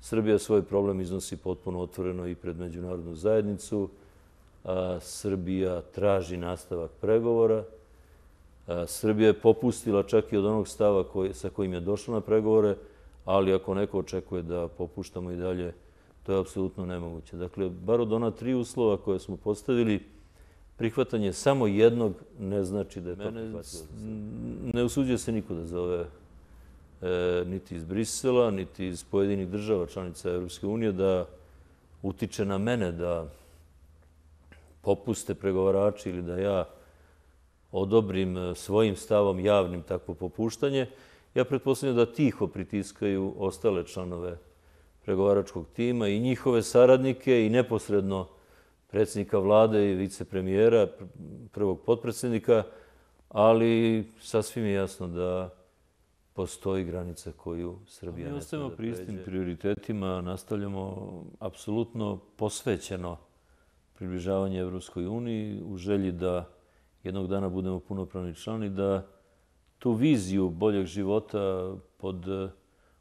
Srbija svoj problem iznosi potpuno otvoreno i pred međunarodnu zajednicu. Srbija traži nastavak pregovora. Srbija je popustila čak i od onog stava sa kojim je došla na pregovore, ali ako neko očekuje da popuštamo i dalje, to je apsolutno nemoguće. Dakle, bar od ona tri uslova koje smo postavili, prihvatanje samo jednog ne znači da je to prihvatilo. Ne usuđuje se niko da zove E, niti iz Brisela, niti iz pojedinih država članica Europske unije da utiče na mene da popuste pregovarači ili da ja odobrim e, svojim stavom javnim takvo popuštanje. Ja pretpostavljam da tiho pritiskaju ostale članove pregovaračkog tima i njihove saradnike i neposredno predsjednika vlade i vicepremijera, prvog potpredsjednika, ali sasvim je jasno da postoji granica koju Srbija ne smije da pređe. Mi ostajemo pri istim prioritetima, nastavljamo apsolutno posvećeno približavanje Evropskoj uniji u želji da jednog dana budemo punopravni člani, da tu viziju boljeg života pod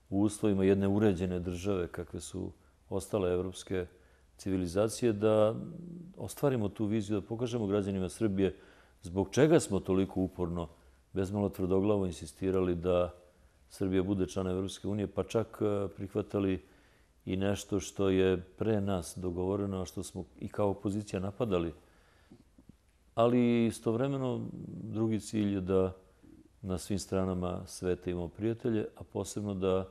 uslovima jedne uređene države kakve su ostale evropske civilizacije, da ostvarimo tu viziju, da pokažemo građanima Srbije zbog čega smo toliko uporno, bezmalo tvrdoglavo insistirali da Srbija bude član Evropske unije, pa čak e, prihvatali i nešto što je pre nas dogovoreno, a što smo i kao opozicija napadali. Ali istovremeno drugi cilj je da na svim stranama sveta imamo prijatelje, a posebno da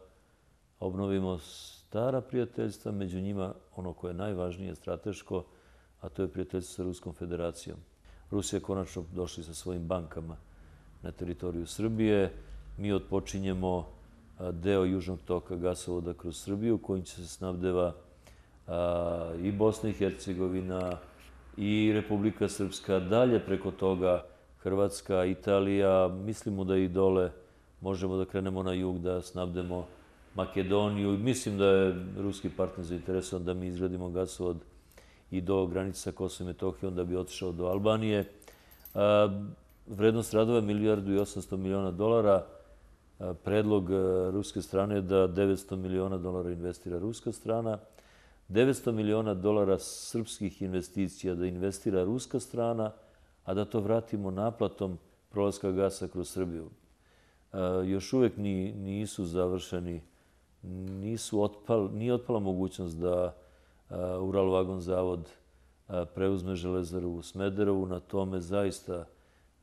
obnovimo stara prijateljstva, među njima ono koje je najvažnije, strateško, a to je prijateljstvo sa Ruskom federacijom. Rusija je konačno došli sa svojim bankama na teritoriju Srbije. Mi otpočinjemo deo južnog toka gasovoda kroz Srbiju, kojim će se snabdeva i Bosna i Hercegovina, i Republika Srpska, dalje preko toga Hrvatska, Italija. Mislimo da i dole možemo da krenemo na jug, da snabdemo Makedoniju. Mislim da je ruski partner zainteresovan da mi izgradimo gasovod i do granice sa Kosovo i Metohijom da bi otišao do Albanije. Vrednost radova je milijardu i 800 miliona dolara. E, predlog e, ruske strane je da 900 miliona dolara investira ruska strana. 900 miliona dolara srpskih investicija da investira ruska strana, a da to vratimo naplatom prolaska gasa kroz Srbiju. E, još uvek nisu završeni nisu otpal, nije otpala mogućnost da Ural Vagon Zavod preuzme železaru u Smederovu. Na tome zaista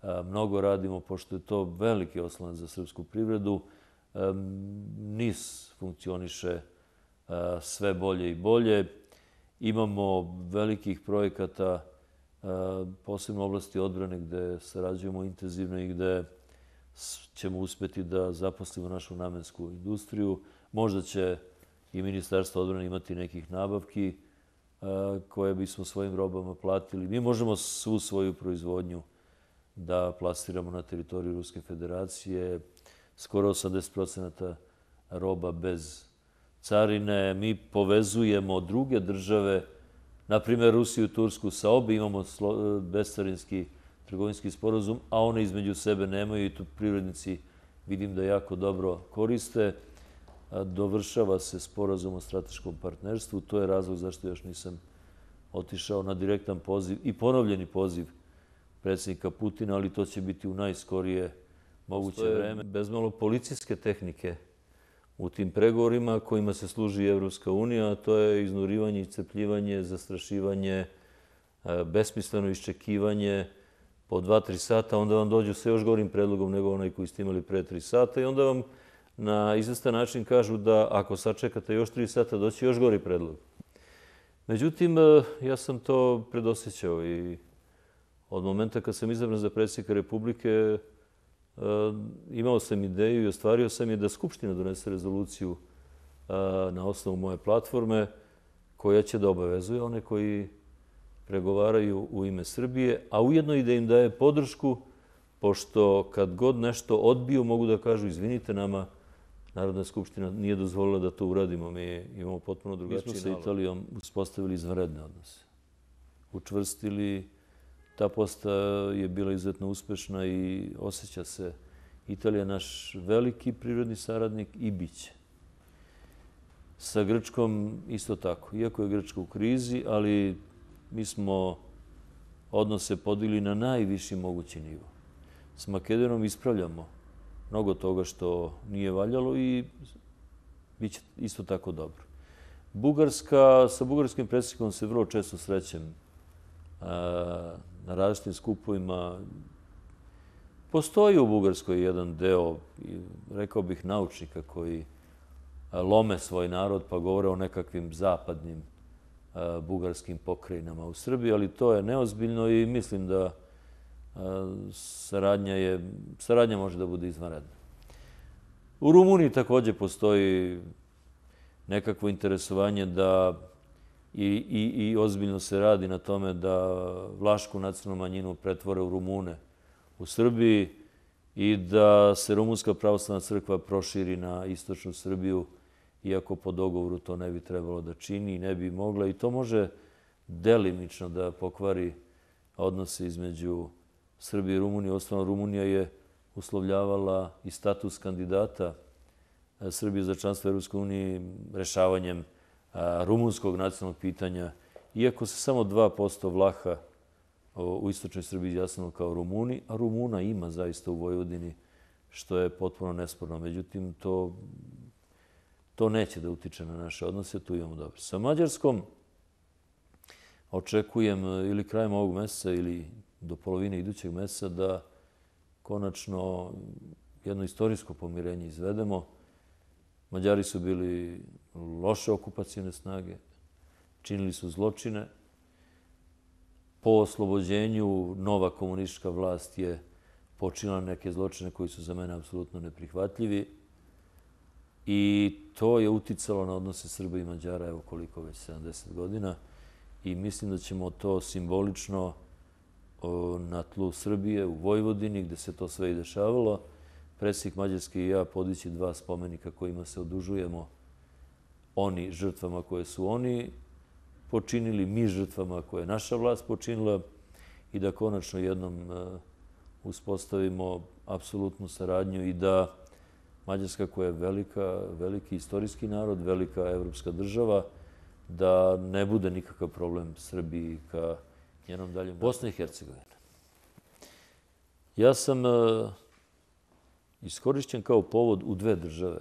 E, mnogo radimo, pošto je to veliki oslan za srpsku privredu. E, NIS funkcioniše e, sve bolje i bolje. Imamo velikih projekata, posebno u oblasti odbrane, gde sarađujemo intenzivno i gde ćemo uspeti da zaposlimo našu namensku industriju. Možda će i Ministarstvo odbrane imati nekih nabavki koje bismo svojim robama platili. Mi možemo svu svoju proizvodnju da plasiramo na teritoriju Ruske federacije. Skoro 80% roba bez carine. Mi povezujemo druge države, na primjer Rusiju i Tursku sa obi, imamo e, bescarinski trgovinski sporozum, a one između sebe nemaju i tu privrednici vidim da jako dobro koriste dovršava se sporazum o strateškom partnerstvu. To je razlog zašto još nisam otišao na direktan poziv i ponovljeni poziv predsjednika Putina, ali to će biti u najskorije moguće vreme. Bez malo policijske tehnike u tim pregovorima kojima se služi Evropska unija, to je iznurivanje, iscepljivanje, zastrašivanje, e, besmisleno iščekivanje po dva, tri sata, onda vam dođu sa još gorim predlogom nego onaj koji ste imali pre tri sata i onda vam na izvestan način kažu da ako sačekate još tri sata, doći još gori predlog. Međutim, e, ja sam to predosjećao i od momenta kad sam izabran za predsjednika Republike, e, imao sam ideju i ostvario sam je da Skupština donese rezoluciju e, na osnovu moje platforme koja će da obavezuje one koji pregovaraju u ime Srbije, a ujedno i da im daje podršku, pošto kad god nešto odbiju, mogu da kažu izvinite nama, Narodna skupština nije dozvolila da to uradimo. Mi imamo potpuno drugačiji nalog. Mi smo sa Italijom uspostavili izvredne odnose. Učvrstili, ta posta je bila izuzetno uspešna i osjeća se Italija naš veliki prirodni saradnik i bit će. Sa Grčkom isto tako. Iako je Grčka u krizi, ali mi smo odnose podigli na najviši mogući nivo. S Makedonom ispravljamo mnogo toga što nije valjalo i bit će isto tako dobro. Bugarska, sa bugarskim predsjednikom se vrlo često srećem na različitim skupovima. Postoji u Bugarskoj jedan deo, rekao bih, naučnika koji lome svoj narod pa govore o nekakvim zapadnim bugarskim pokrajinama u Srbiji, ali to je neozbiljno i mislim da saradnja, je, saradnja može da bude izvanredna. U Rumuniji također postoji nekakvo interesovanje da i, i, i ozbiljno se radi na tome da vlašku nacionalnu manjinu pretvore u Rumune u Srbiji i da se Rumunska pravoslavna crkva proširi na istočnu Srbiju, iako po dogovoru to ne bi trebalo da čini i ne bi mogla. I to može delimično da pokvari odnose između Srbije i Rumunije. Osnovno, Rumunija je uslovljavala i status kandidata e, Srbije za članstvo Europske unije rešavanjem rumunskog nacionalnog pitanja. Iako se samo 2% vlaha u istočnoj Srbiji izjasnilo kao Rumuni, a Rumuna ima zaista u Vojvodini, što je potpuno nesporno. Međutim, to, to neće da utiče na naše odnose, tu imamo dobro. Sa Mađarskom očekujem e, ili krajem ovog meseca ili do polovine idućeg meseca da konačno jedno istorijsko pomirenje izvedemo. Mađari su bili loše okupacijne snage, činili su zločine. Po oslobođenju nova komunistička vlast je počinila neke zločine koji su za mene apsolutno neprihvatljivi. I to je uticalo na odnose Srba i Mađara, evo koliko već, 70 godina. I mislim da ćemo to simbolično na tlu Srbije, u Vojvodini, gde se to sve i dešavalo. Predsjednik Mađarske i ja podići dva spomenika kojima se odužujemo oni žrtvama koje su oni počinili, mi žrtvama koje je naša vlast počinila i da konačno jednom e, uspostavimo apsolutnu saradnju i da Mađarska koja je velika, veliki istorijski narod, velika evropska država, da ne bude nikakav problem Srbiji ka njenom daljem Bosna i Hercegovina. Ja sam e, iskorišćen kao povod u dve države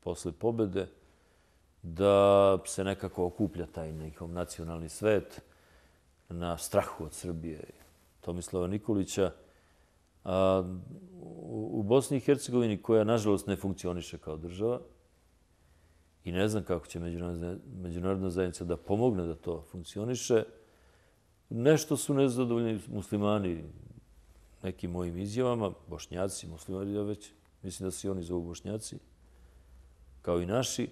posle pobede da se nekako okuplja taj nekom nacionalni svet na strahu od Srbije Tomislava Nikolića. A u Bosni i Hercegovini, koja nažalost ne funkcioniše kao država, i ne znam kako će međunarodna zajednica da pomogne da to funkcioniše, Nešto su nezadovoljni muslimani nekim mojim izjavama, bošnjaci, muslimani, ja već mislim da se i oni zovu bošnjaci, kao i naši.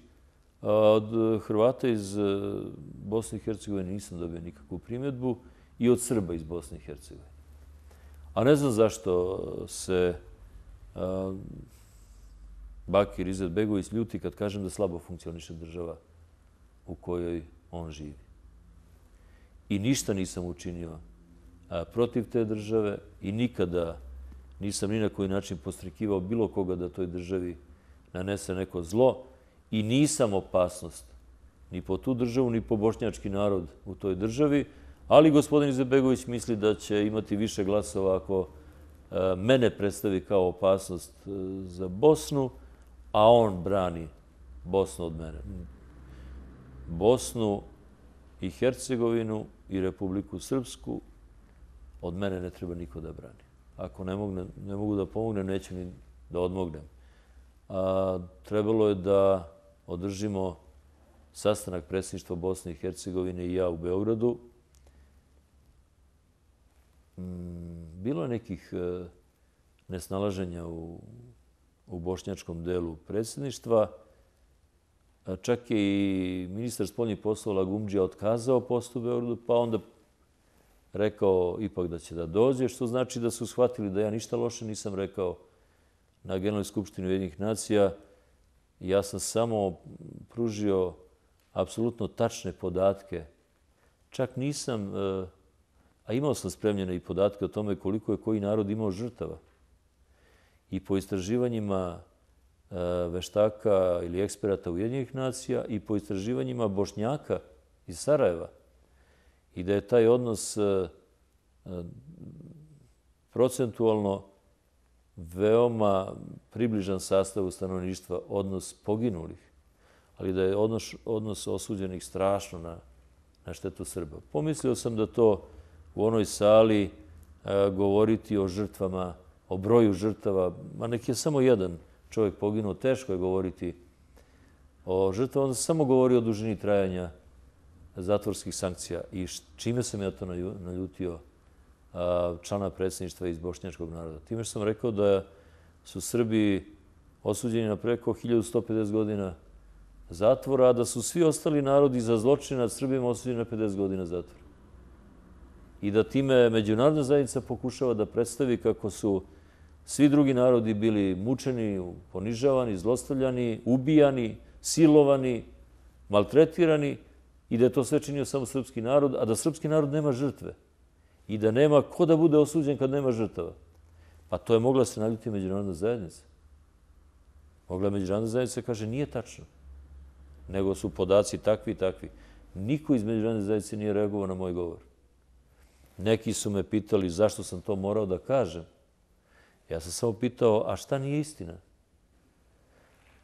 Od Hrvata iz e, Bosne i Hercegovine nisam dobio nikakvu primjedbu i od Srba iz Bosne i Hercegovine. A ne znam zašto se e, Bakir Izetbegović ljuti kad kažem da slabo funkcioniše država u kojoj on živi i ništa nisam učinio e, protiv te države i nikada nisam ni na koji način postrikivao bilo koga da toj državi nanese neko zlo i nisam opasnost ni po tu državu, ni po bošnjački narod u toj državi, ali gospodin Izebegović misli da će imati više glasova ako e, mene predstavi kao opasnost e, za Bosnu, a on brani Bosnu od mene. Bosnu i Hercegovinu i Republiku Srpsku, od mene ne treba niko da brani. Ako ne, mogne, ne mogu da pomognem, neću ni da odmognem. A, trebalo je da održimo sastanak predsjedništva Bosne i Hercegovine i ja u Beogradu. Mm, bilo je nekih e, nesnalaženja u, u bošnjačkom delu predsjedništva. Čak je i ministar spoljnih poslova Lagumđija otkazao post u Beogradu, pa onda rekao ipak da će da dođe, što znači da su shvatili da ja ništa loše nisam rekao na Generalnoj skupštini Ujedinih nacija. Ja sam samo pružio apsolutno tačne podatke. Čak nisam, e, a imao sam spremljene i podatke o tome koliko je koji narod imao žrtava. I po istraživanjima e, veštaka ili eksperata Ujedinjenih nacija i po istraživanjima Bošnjaka iz Sarajeva. I da je taj odnos e, procentualno veoma približan sastavu stanovništva, odnos poginulih, ali da je odnos, odnos osuđenih strašno na, na štetu Srba. Pomislio sam da to u onoj sali e, govoriti o žrtvama, o broju žrtava, ma nek je samo jedan čovjek poginuo, teško je govoriti o žrtvama, onda samo govori o dužini trajanja zatvorskih sankcija i čime sam ja to naljutio člana predsjedništva iz Bošnjačkog naroda. Time što sam rekao da su Srbi osuđeni na preko 1150 godina zatvora, a da su svi ostali narodi za zločine nad Srbima osuđeni na 50 godina zatvora. I da time međunarodna zajednica pokušava da predstavi kako su svi drugi narodi bili mučeni, ponižavani, zlostavljani, ubijani, silovani, maltretirani i da je to sve činio samo srpski narod, a da srpski narod nema žrtve i da nema ko da bude osuđen kad nema žrtava. Pa to je mogla se naljuti međunarodna zajednica. Mogla međunarodna zajednica kaže nije tačno, nego su podaci takvi i takvi. Niko iz međunarodne zajednice nije reagovao na moj govor. Neki su me pitali zašto sam to morao da kažem. Ja sam samo pitao, a šta nije istina?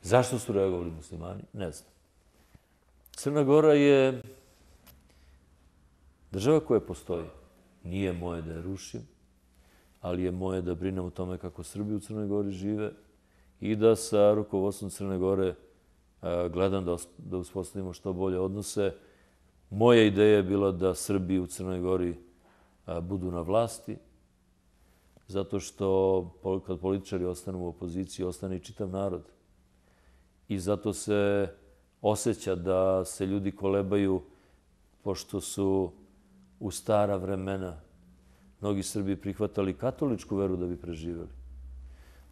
Zašto su reagovali muslimani? Ne znam. Crna Gora je država koja postoji. Nije moje da je rušim, ali je moje da brinem o tome kako Srbi u Crnoj Gori žive i da sa rukovodstvom Crne Gore e, gledam da uspostavimo što bolje odnose. Moja ideja je bila da Srbi u Crnoj Gori e, budu na vlasti, zato što kad političari ostanu u opoziciji, ostane i čitav narod. I zato se osjeća da se ljudi kolebaju, pošto su u stara vremena mnogi Srbi prihvatali katoličku veru da bi preživjeli.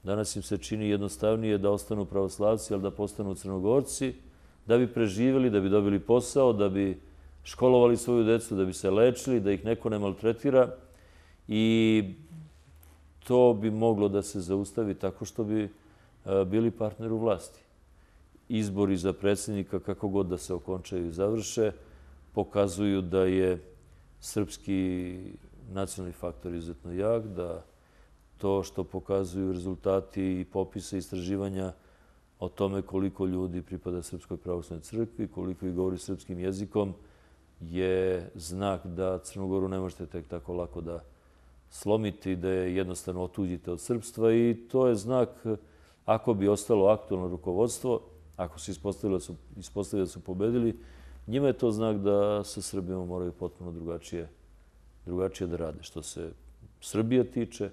Danas im se čini jednostavnije da ostanu pravoslavci, ali da postanu crnogorci, da bi preživjeli, da bi dobili posao, da bi školovali svoju decu, da bi se lečili, da ih neko ne maltretira. I to bi moglo da se zaustavi tako što bi e, bili partner u vlasti. Izbori za predsjednika, kako god da se okončaju i završe, pokazuju da je srpski nacionalni faktor izuzetno jak, da to što pokazuju rezultati i popisa istraživanja o tome koliko ljudi pripada Srpskoj pravoslavnoj crkvi, koliko ih govori srpskim jezikom, je znak da Crnogoru ne možete tek tako lako da slomiti, da je jednostavno otuđite od srpstva i to je znak ako bi ostalo aktualno rukovodstvo, ako se ispostavili da su, ispostavili da su pobedili, njima je to znak da sa Srbima moraju potpuno drugačije, drugačije da rade. Što se Srbija tiče,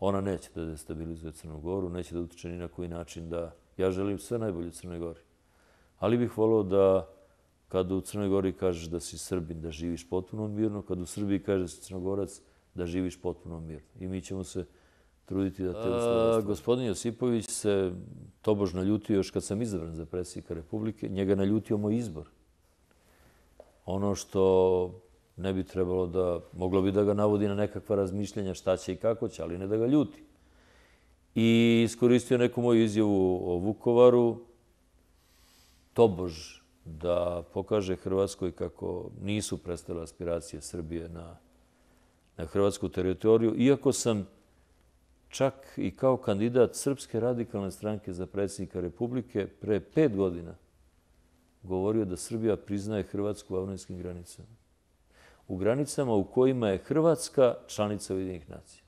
ona neće da destabilizuje Crnu Goru, neće da utiče ni na koji način da ja želim sve najbolje Crnoj Gori. Ali bih volio da kad u Crnoj Gori kažeš da si Srbin, da živiš potpuno mirno, kad u Srbiji kažeš da si Crnogorac, da živiš potpuno mirno. I mi ćemo se truditi da te uslova Gospodin Josipović se tobož naljutio još kad sam izabran za predsjednika Republike. Njega naljutio moj izbor. Ono što ne bi trebalo da, moglo bi da ga navodi na nekakva razmišljenja šta će i kako će, ali ne da ga ljuti. I iskoristio neku moju izjavu o Vukovaru, tobož da pokaže Hrvatskoj kako nisu prestale aspiracije Srbije na, na hrvatsku teritoriju, iako sam čak i kao kandidat Srpske radikalne stranke za predsjednika Republike pre pet godina govorio da Srbija priznaje Hrvatsku u avnojskim granicama. U granicama u kojima je Hrvatska članica Ujedinih nacija.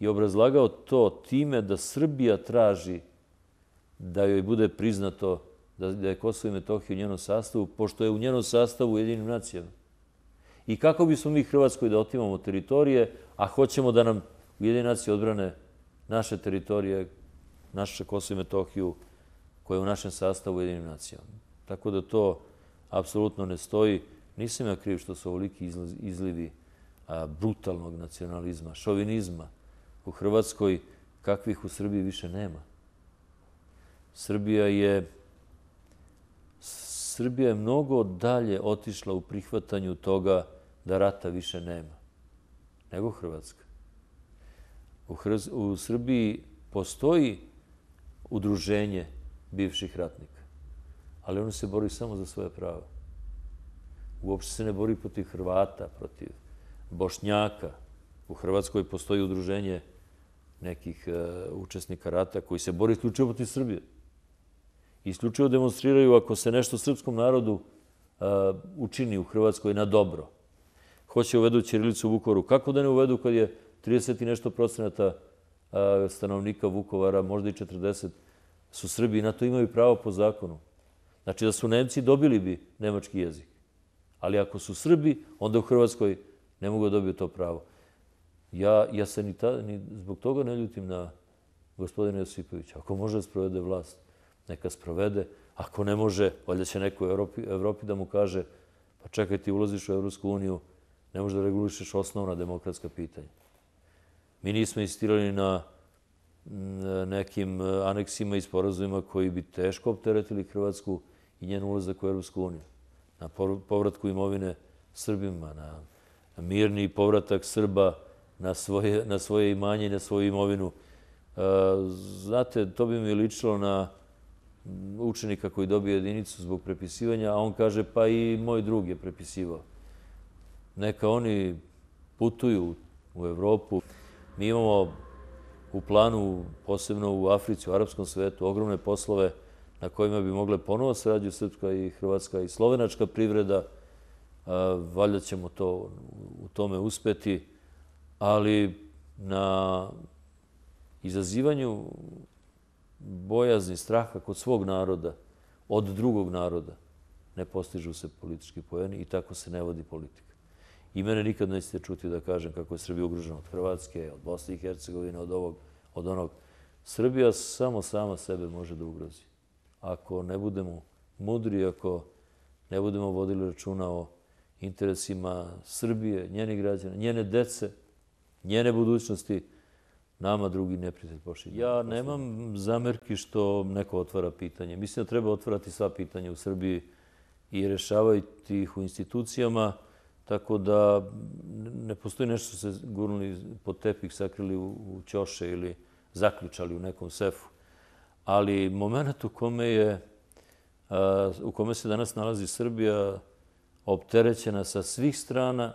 I obrazlagao to time da Srbija traži da joj bude priznato da je Kosovo i Metohija u njenom sastavu, pošto je u njenom sastavu Ujedinim jedinim nacijama. I kako bismo mi Hrvatskoj da otimamo teritorije, a hoćemo da nam u nacije odbrane naše teritorije, naše Kosovo i Metohiju, koje je u našem sastavu Ujedinim jedinim nacijama. Tako da to apsolutno ne stoji. Nisam ja kriv što su ovoliki izlivi brutalnog nacionalizma, šovinizma u Hrvatskoj, kakvih u Srbiji više nema. Srbija je Srbija je mnogo dalje otišla u prihvatanju toga da rata više nema nego Hrvatska. U, Srbiji postoji udruženje bivših ratnika. Ali oni se bori samo za svoje prava. Uopšte se ne bori protiv Hrvata, protiv Bošnjaka. U Hrvatskoj postoji udruženje nekih e, učesnika rata koji se bori isključivo protiv Srbije. Isključivo demonstriraju ako se nešto srpskom narodu e, učini u Hrvatskoj na dobro. Hoće uvedu Ćirilicu u Vukovaru. Kako da ne uvedu kad je 30 i nešto procenata e, stanovnika Vukovara, možda i 40, su Srbi i na to imaju pravo po zakonu. Znači da su Nemci dobili bi nemački jezik. Ali ako su Srbi, onda u Hrvatskoj ne mogu dobiti to pravo. Ja, ja se ni, ta, ni zbog toga ne ljutim na gospodina Josipovića. Ako može sprovede vlast, neka sprovede. Ako ne može, valjda će neko u Evropi, Evropi da mu kaže pa čekaj, ti ulaziš u Evropsku uniju, ne možeš da regulišeš osnovna demokratska pitanja. Mi nismo insistirali na nekim aneksima i sporazumima koji bi teško opteretili Hrvatsku i njen ulazak u Evropsku uniju. Na povratku imovine Srbima, na mirni povratak Srba na svoje, na svoje imanje i na svoju imovinu. E, znate, to bi mi ličilo na učenika koji dobije jedinicu zbog prepisivanja, a on kaže pa i moj drug je prepisivao. Neka oni putuju u Evropu. Mi imamo u planu, posebno u Africi, u arapskom svetu, ogromne poslove na kojima bi mogle ponovo srađu srpska i hrvatska i slovenačka privreda. Valjda ćemo to u tome uspeti ali na izazivanju bojazni straha kod svog naroda, od drugog naroda, ne postižu se politički pojeni i tako se ne vodi politika. I mene nikad nećete čuti da kažem kako je Srbija ugrožena od Hrvatske, od Bosne i Hercegovine, od ovog, od onog. Srbija samo sama sebe može da ugrozi. Ako ne budemo mudri, ako ne budemo vodili računa o interesima Srbije, njenih građana, njene dece, njene budućnosti, nama drugi neprijatelj pošli. Ja nemam zamerki što neko otvara pitanje. Mislim da treba otvarati sva pitanja u Srbiji i rešavati ih u institucijama, tako da ne postoji nešto što se gurnuli pod tepih, sakrili u ćoše ili zaključali u nekom sefu. Ali moment u kome je eh, u kome se danas nalazi Srbija opterećena sa svih strana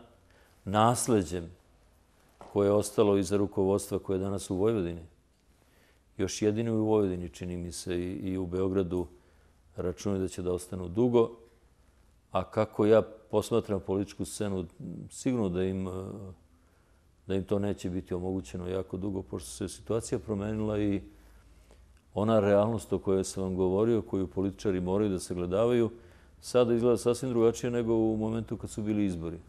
nasleđem koje je ostalo iza rukovodstva koje je danas u Vojvodini. Još jedini u Vojvodini, čini mi se, i u Beogradu računaju da će da ostanu dugo. A kako ja posmatram političku scenu, sigurno da im, eh, da im to neće biti omogućeno jako dugo, pošto se situacija promenila i ona realnost o kojoj sam vam govorio, koju političari moraju da se gledavaju, sada izgleda sasvim drugačije nego u momentu kad su bili izbori.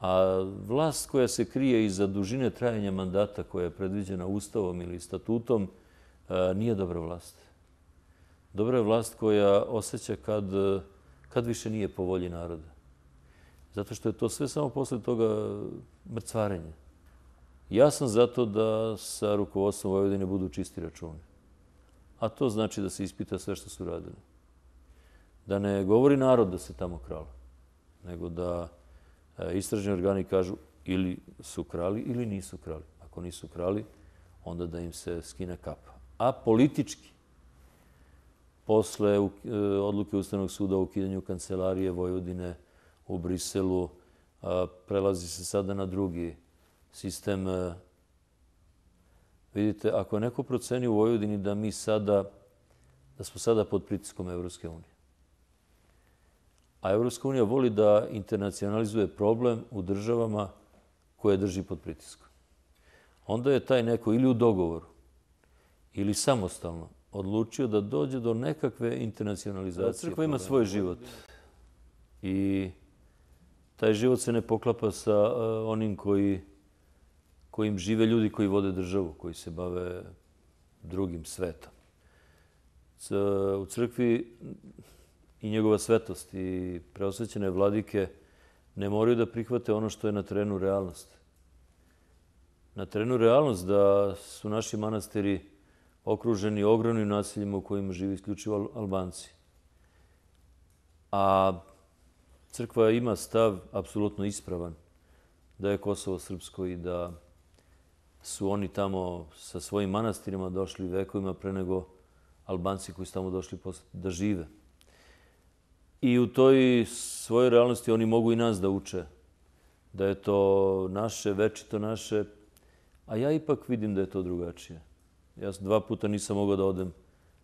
A vlast koja se krije iza dužine trajanja mandata koja je predviđena ustavom ili statutom e, nije dobra vlast. Dobra je vlast koja osjeća kad, e, kad više nije po volji naroda. Zato što je to sve samo posle toga mrcvarenje. Ja sam zato da sa rukovodstvom Vojvodine budu čisti računi. A to znači da se ispita sve što su radili. Da ne govori narod da se tamo kralo, nego da e, istražni organi kažu ili su krali ili nisu krali. Ako nisu krali, onda da im se skine kapa. A politički, posle e, odluke Ustavnog suda o ukidanju kancelarije Vojvodine u Briselu, prelazi se sada na drugi sistem. E, Vidite, ako je neko proceni u Vojvodini da mi sada, da smo sada pod pritiskom Evropske unije, a Evropska unija voli da internacionalizuje problem u državama koje drži pod pritiskom. Onda je taj neko ili u dogovoru ili samostalno odlučio da dođe do nekakve internacionalizacije. Crkva ima svoj život i taj život se ne poklapa sa uh, onim koji, kojim žive ljudi koji vode državu, koji se bave drugim svetom. U crkvi i njegova svetost i preosvećene vladike ne moraju da prihvate ono što je na terenu realnost. Na terenu realnost da su naši manastiri okruženi ogromnim nasiljima u kojima živi isključivo Albanci. A crkva ima stav apsolutno ispravan da je Kosovo srpsko i da su oni tamo sa svojim manastirima došli vekovima pre nego Albanci koji su tamo došli da žive. I u toj svojoj realnosti oni mogu i nas da uče. Da je to naše, večito naše. A ja ipak vidim da je to drugačije. Ja dva puta nisam mogao da odem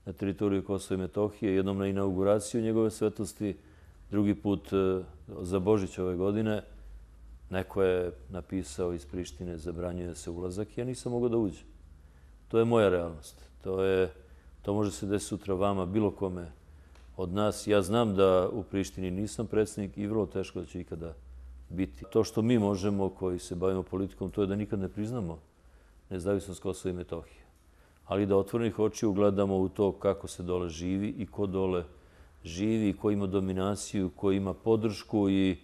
na teritoriju Kosova i Metohije. Jednom na inauguraciju njegove svetosti, drugi put eh, za Božić ove godine. Neko je napisao iz Prištine zabranjuje se ulazak i ja nisam mogao da uđem. To je moja realnost. To, je, to može se desiti sutra vama, bilo kome od nas. Ja znam da u Prištini nisam predsjednik i vrlo teško da će ikada biti. To što mi možemo, koji se bavimo politikom, to je da nikad ne priznamo nezavisnost Kosova i Metohije. Ali da otvorenih oči ugledamo u to kako se dole živi i ko dole živi, ko ima dominaciju, ko ima podršku i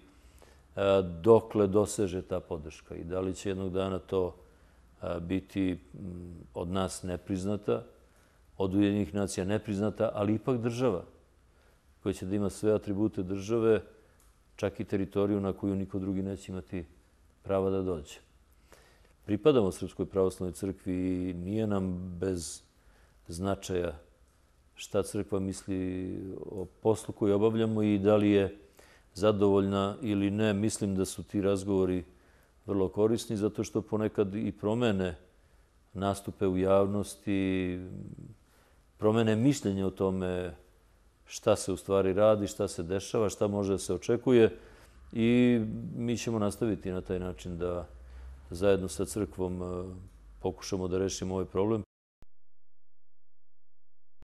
dokle doseže ta podrška. I da li će jednog dana to e, biti mm, od nas nepriznata, od Ujedinjenih nacija nepriznata, ali ipak država koja će da ima sve atribute države, čak i teritoriju na koju niko drugi neće imati prava da dođe. Pripadamo Srpskoj pravoslavnoj crkvi i nije nam bez značaja šta crkva misli o poslu koju obavljamo i da li je zadovoljna ili ne. Mislim da su ti razgovori vrlo korisni zato što ponekad i promene nastupe u javnosti, promene mišljenje o tome šta se u stvari radi, šta se dešava, šta može da se očekuje i mi ćemo nastaviti na taj način da zajedno sa crkvom eh, pokušamo da rešimo ovaj problem.